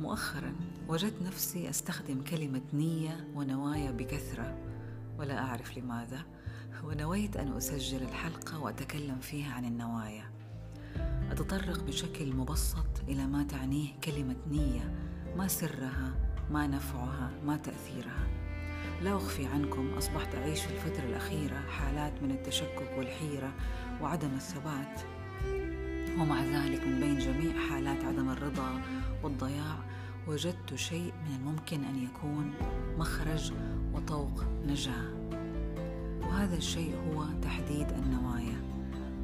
مؤخرا وجدت نفسي أستخدم كلمة نية ونوايا بكثرة ولا أعرف لماذا. ونويت أن أسجل الحلقة وأتكلم فيها عن النوايا. أتطرق بشكل مبسط إلى ما تعنيه كلمة نية ما سرها ما نفعها ما تأثيرها. لا أخفي عنكم أصبحت أعيش في الفترة الأخيرة حالات من التشكك والحيرة وعدم الثبات. ومع ذلك من بين جميع حالات عدم الرضا والضياع وجدت شيء من الممكن أن يكون مخرج وطوق نجاة. وهذا الشيء هو تحديد النوايا.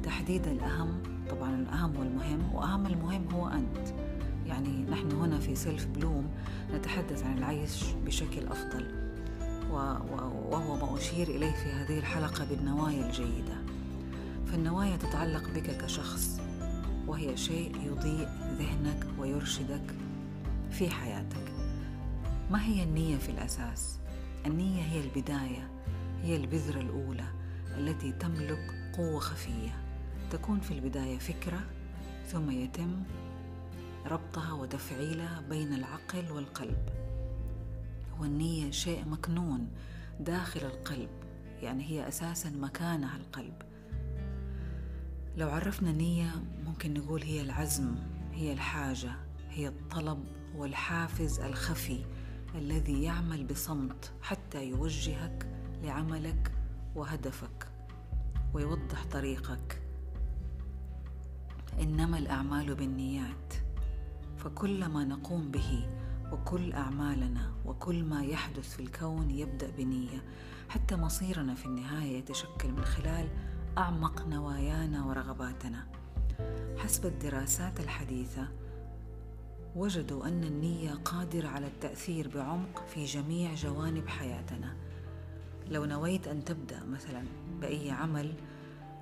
تحديد الأهم طبعا الأهم والمهم وأهم المهم هو أنت. يعني نحن هنا في سيلف بلوم نتحدث عن العيش بشكل أفضل وهو ما أشير إليه في هذه الحلقة بالنوايا الجيدة. فالنوايا تتعلق بك كشخص. وهي شيء يضيء ذهنك ويرشدك في حياتك. ما هي النية في الأساس؟ النية هي البداية هي البذرة الأولى التي تملك قوة خفية. تكون في البداية فكرة ثم يتم ربطها وتفعيلها بين العقل والقلب. والنية شيء مكنون داخل القلب يعني هي أساسا مكانها القلب. لو عرفنا نية ممكن نقول هي العزم هي الحاجة هي الطلب والحافز الخفي الذي يعمل بصمت حتى يوجهك لعملك وهدفك ويوضح طريقك. إنما الأعمال بالنيات فكل ما نقوم به وكل أعمالنا وكل ما يحدث في الكون يبدأ بنية. حتى مصيرنا في النهاية يتشكل من خلال أعمق نوايانا ورغباتنا. حسب الدراسات الحديثة وجدوا أن النية قادرة على التأثير بعمق في جميع جوانب حياتنا. لو نويت أن تبدأ مثلا بأي عمل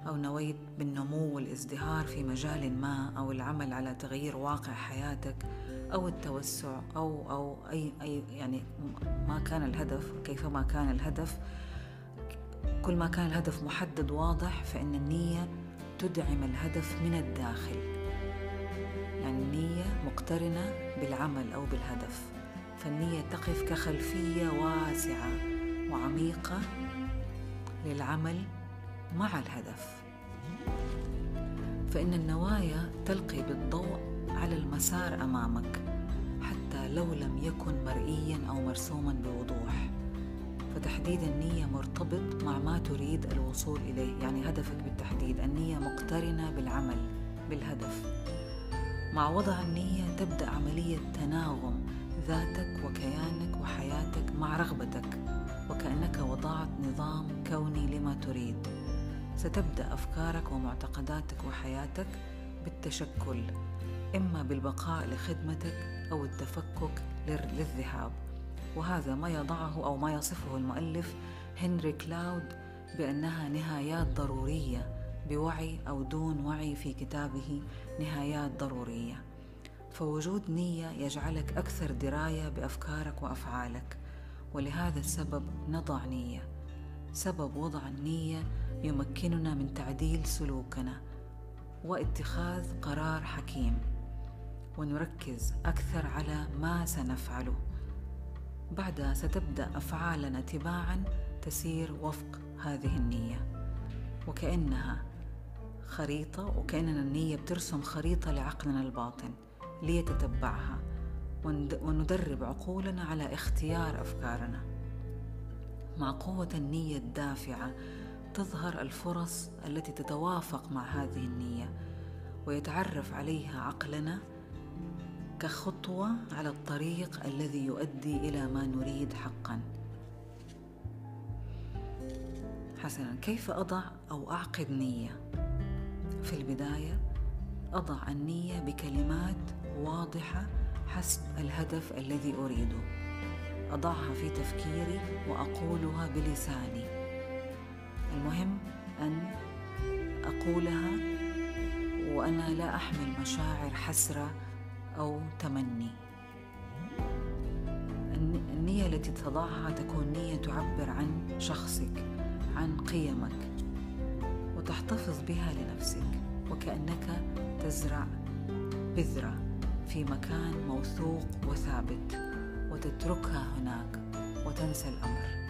أو نويت بالنمو والازدهار في مجال ما أو العمل على تغيير واقع حياتك أو التوسع أو أو أي أي يعني ما كان الهدف كيفما كان الهدف كل ما كان الهدف محدد واضح فإن النية تدعم الهدف من الداخل. يعني النية مقترنة بالعمل أو بالهدف. فالنية تقف كخلفية واسعة وعميقة للعمل مع الهدف. فإن النوايا تلقي بالضوء على المسار أمامك حتى لو لم يكن مرئيا أو مرسوما بوضوح. فتحديد النية مرتبط مع ما تريد الوصول إليه يعني هدفك بالتحديد النية مقترنة بالعمل بالهدف. مع وضع النية تبدأ عملية تناغم ذاتك وكيانك وحياتك مع رغبتك وكأنك وضعت نظام كوني لما تريد. ستبدأ أفكارك ومعتقداتك وحياتك بالتشكل إما بالبقاء لخدمتك أو التفكك للذهاب. وهذا ما يضعه أو ما يصفه المؤلف هنري كلاود بأنها نهايات ضرورية بوعي أو دون وعي في كتابه نهايات ضرورية. فوجود نية يجعلك أكثر دراية بأفكارك وأفعالك ولهذا السبب نضع نية. سبب وضع النية يمكننا من تعديل سلوكنا واتخاذ قرار حكيم ونركز أكثر على ما سنفعله. بعدها ستبدأ أفعالنا تباعا تسير وفق هذه النية. وكأنها خريطة وكأننا النية بترسم خريطة لعقلنا الباطن ليتتبعها وندرب عقولنا على اختيار أفكارنا. مع قوة النية الدافعة تظهر الفرص التي تتوافق مع هذه النية ويتعرف عليها عقلنا كخطوه على الطريق الذي يؤدي إلى ما نريد حقا. حسنا كيف أضع أو أعقد نية؟ في البداية أضع النية بكلمات واضحة حسب الهدف الذي أريده. أضعها في تفكيري وأقولها بلساني. المهم أن أقولها وأنا لا أحمل مشاعر حسرة أو تمني. النية التي تضعها تكون نية تعبر عن شخصك عن قيمك وتحتفظ بها لنفسك وكأنك تزرع بذرة في مكان موثوق وثابت وتتركها هناك وتنسى الأمر.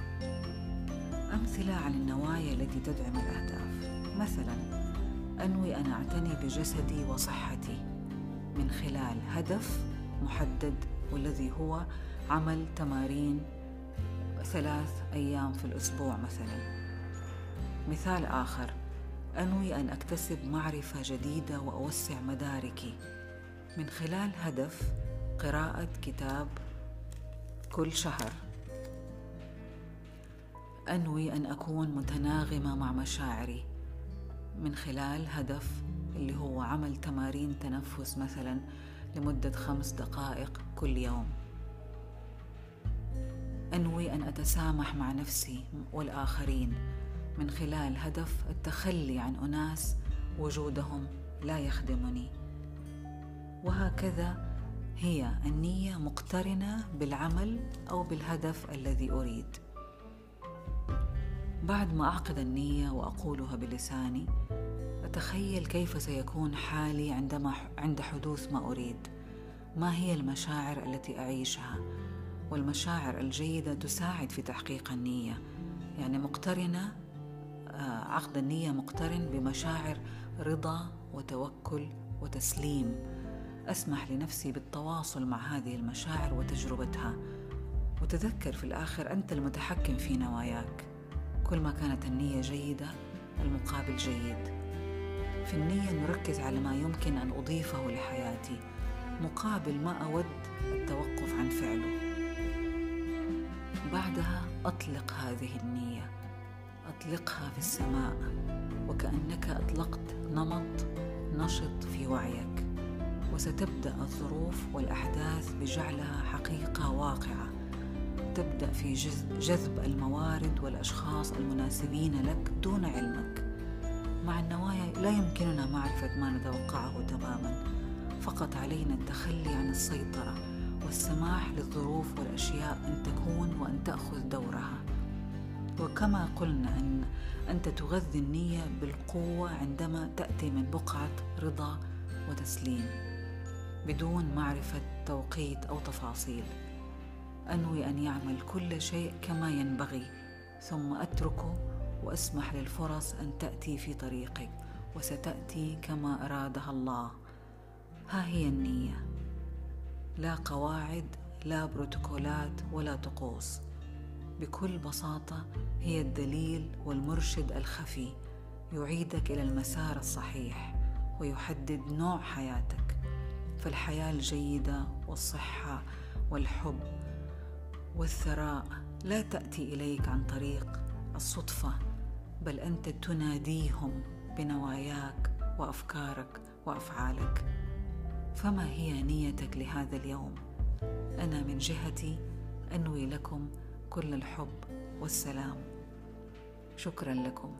أمثلة عن النوايا التي تدعم الأهداف. مثلا أنوي أن أعتني بجسدي وصحتي. من خلال هدف محدد والذي هو عمل تمارين ثلاث أيام في الأسبوع مثلا. مثال آخر أنوي أن أكتسب معرفة جديدة وأوسع مداركي. من خلال هدف قراءة كتاب كل شهر. أنوي أن أكون متناغمة مع مشاعري. من خلال هدف اللي هو عمل تمارين تنفس مثلا لمدة خمس دقائق كل يوم. أنوي أن أتسامح مع نفسي والآخرين من خلال هدف التخلي عن أناس وجودهم لا يخدمني. وهكذا هي النية مقترنة بالعمل أو بالهدف الذي أريد. بعد ما أعقد النية وأقولها بلساني اتخيل كيف سيكون حالي عندما عند حدوث ما أريد؟ ما هي المشاعر التي أعيشها؟ والمشاعر الجيدة تساعد في تحقيق النية. يعني مقترنة آه، عقد النية مقترن بمشاعر رضا وتوكل وتسليم. أسمح لنفسي بالتواصل مع هذه المشاعر وتجربتها. وتذكر في الآخر أنت المتحكم في نواياك. كل ما كانت النية جيدة المقابل جيد. في النية نركز على ما يمكن أن أضيفه لحياتي مقابل ما أود التوقف عن فعله. بعدها أطلق هذه النية أطلقها في السماء وكأنك أطلقت نمط نشط في وعيك. وستبدأ الظروف والأحداث بجعلها حقيقة واقعة. تبدأ في جذب الموارد والأشخاص المناسبين لك دون علمك. مع النوايا لا يمكننا معرفة ما نتوقعه تماما. فقط علينا التخلي عن السيطرة والسماح للظروف والأشياء أن تكون وأن تأخذ دورها. وكما قلنا أن أنت تغذي النية بالقوة عندما تأتي من بقعة رضا وتسليم بدون معرفة توقيت أو تفاصيل. أنوي أن يعمل كل شيء كما ينبغي ثم أتركه وأسمح للفرص أن تأتي في طريقي وستأتي كما أرادها الله. ها هي النية. لا قواعد لا بروتوكولات ولا طقوس. بكل بساطة هي الدليل والمرشد الخفي. يعيدك إلى المسار الصحيح ويحدد نوع حياتك. فالحياة الجيدة والصحة والحب والثراء لا تأتي إليك عن طريق الصدفة بل أنت تناديهم. بنواياك وأفكارك وأفعالك. فما هي نيتك لهذا اليوم؟ أنا من جهتي أنوي لكم كل الحب والسلام. شكرا لكم.